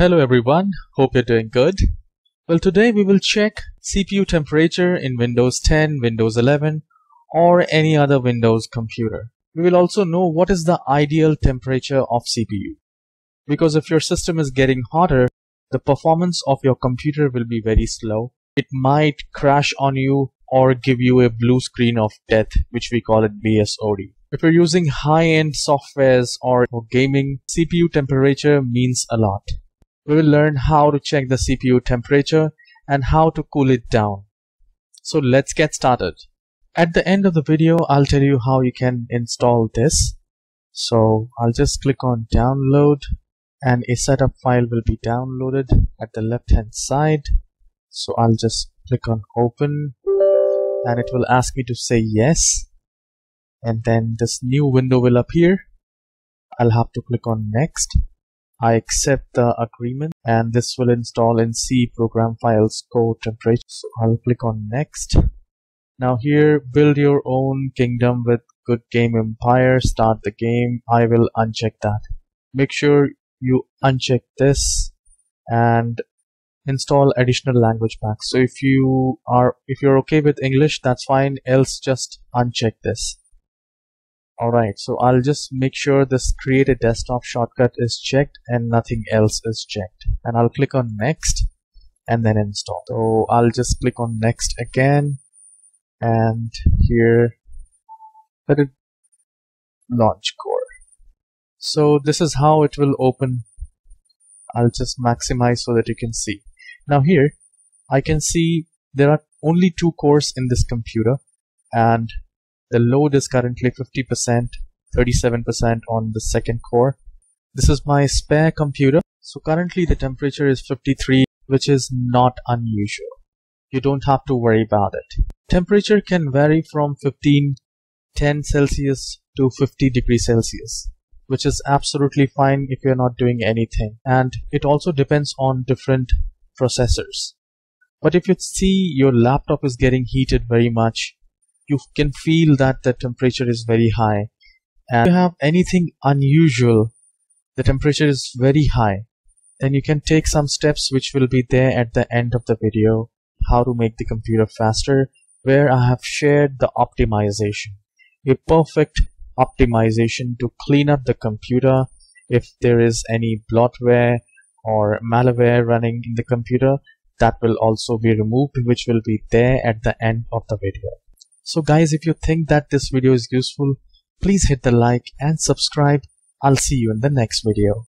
Hello everyone, hope you're doing good. Well today we will check CPU temperature in Windows 10, Windows 11 or any other Windows computer. We will also know what is the ideal temperature of CPU. Because if your system is getting hotter, the performance of your computer will be very slow. It might crash on you or give you a blue screen of death which we call it BSOD. If you're using high-end softwares or for gaming, CPU temperature means a lot. We will learn how to check the CPU temperature and how to cool it down. So let's get started. At the end of the video, I'll tell you how you can install this. So I'll just click on download and a setup file will be downloaded at the left hand side. So I'll just click on open and it will ask me to say yes and then this new window will appear I'll have to click on next I accept the agreement and this will install in C program files code temperature so I'll click on next. Now here build your own kingdom with Goodgame Empire. Start the game. I will uncheck that. Make sure you uncheck this and install additional language packs. So if you are if you're okay with English that's fine. Else just uncheck this Alright, so I'll just make sure this create a desktop shortcut is checked and nothing else is checked. And I'll click on next and then install. So I'll just click on next again and here let it launch core. So this is how it will open. I'll just maximize so that you can see. Now here I can see there are only two cores in this computer and the load is currently 50%, 37% on the second core. This is my spare computer. So currently the temperature is 53, which is not unusual. You don't have to worry about it. Temperature can vary from 15, 10 Celsius to 50 degrees Celsius, which is absolutely fine if you're not doing anything. And it also depends on different processors. But if you see your laptop is getting heated very much, you can feel that the temperature is very high. And if you have anything unusual the temperature is very high then you can take some steps which will be there at the end of the video how to make the computer faster where I have shared the optimization. A perfect optimization to clean up the computer. If there is any bloatware or malware running in the computer that will also be removed which will be there at the end of the video so guys, if you think that this video is useful, please hit the like and subscribe. I'll see you in the next video.